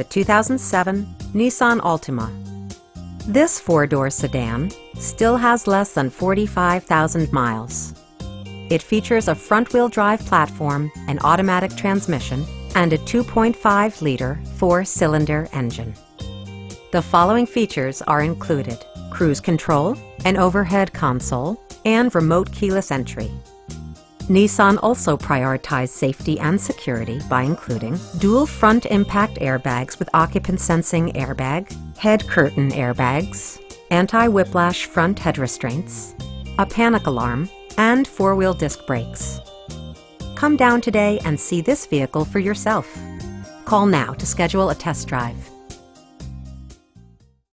the 2007 Nissan Altima. This four-door sedan still has less than 45,000 miles. It features a front-wheel drive platform, an automatic transmission, and a 2.5-liter four-cylinder engine. The following features are included. Cruise control, an overhead console, and remote keyless entry. Nissan also prioritized safety and security by including dual front impact airbags with occupant sensing airbag, head curtain airbags, anti-whiplash front head restraints, a panic alarm, and four-wheel disc brakes. Come down today and see this vehicle for yourself. Call now to schedule a test drive.